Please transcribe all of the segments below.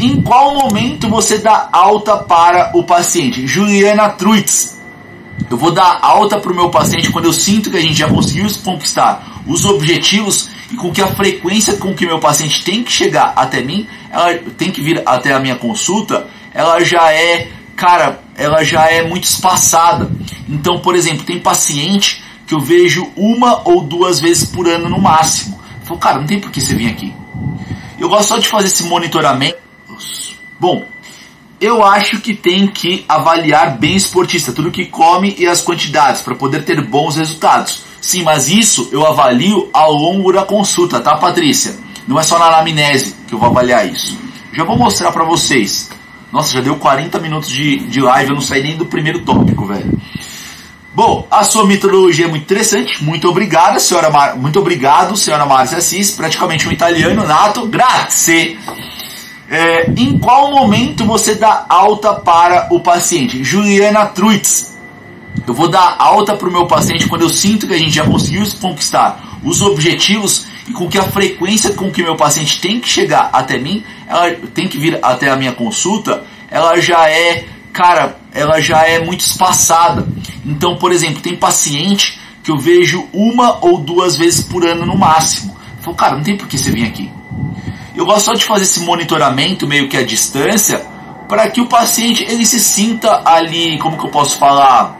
em qual momento você dá alta para o paciente? Juliana Truitz. Eu vou dar alta para o meu paciente quando eu sinto que a gente já conseguiu conquistar os objetivos e com que a frequência com que meu paciente tem que chegar até mim, ela tem que vir até a minha consulta, ela já é, cara, ela já é muito espaçada. Então, por exemplo, tem paciente que eu vejo uma ou duas vezes por ano no máximo. Eu falo, cara, não tem por que você vir aqui. Eu gosto só de fazer esse monitoramento. Bom, eu acho que tem que avaliar bem esportista, tudo que come e as quantidades, para poder ter bons resultados. Sim, mas isso eu avalio ao longo da consulta, tá, Patrícia? Não é só na anamnese que eu vou avaliar isso. Já vou mostrar para vocês. Nossa, já deu 40 minutos de, de live, eu não saí nem do primeiro tópico, velho. Bom, a sua metodologia é muito interessante. Muito obrigada, senhora Mar... Muito obrigado, senhora Márcia Assis. Praticamente um italiano nato. Grazie. É, em qual momento você dá alta para o paciente? Juliana Truitz. Eu vou dar alta para o meu paciente quando eu sinto que a gente já conseguiu conquistar os objetivos e com que a frequência com que meu paciente tem que chegar até mim, ela tem que vir até a minha consulta, ela já é, cara, ela já é muito espaçada. Então, por exemplo, tem paciente que eu vejo uma ou duas vezes por ano no máximo. Eu falo, cara, não tem por que você vir aqui. Eu gosto só de fazer esse monitoramento meio que à distância para que o paciente ele se sinta ali, como que eu posso falar,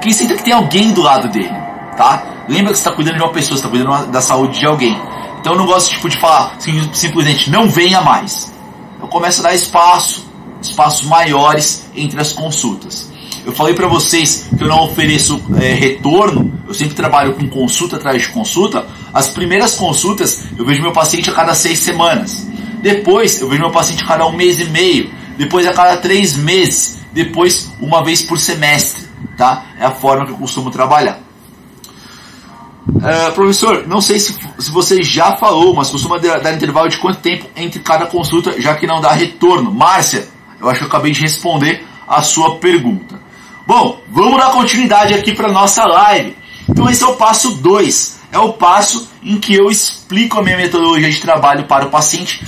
que sinta que tem alguém do lado dele, tá? Lembra que você está cuidando de uma pessoa, você está cuidando da saúde de alguém. Então eu não gosto tipo de falar simplesmente não venha mais. Eu começo a dar espaço, espaços maiores entre as consultas. Eu falei para vocês que eu não ofereço é, retorno, eu sempre trabalho com consulta atrás de consulta. As primeiras consultas eu vejo meu paciente a cada seis semanas. Depois eu vejo meu paciente a cada um mês e meio. Depois a cada três meses. Depois uma vez por semestre. Tá? É a forma que eu costumo trabalhar. Uh, professor, não sei se, se você já falou, mas costuma dar intervalo de quanto tempo entre cada consulta, já que não dá retorno. Márcia, eu acho que eu acabei de responder a sua pergunta. Bom, vamos dar continuidade aqui para nossa live. Então esse é o passo 2. É o passo em que eu explico a minha metodologia de trabalho para o paciente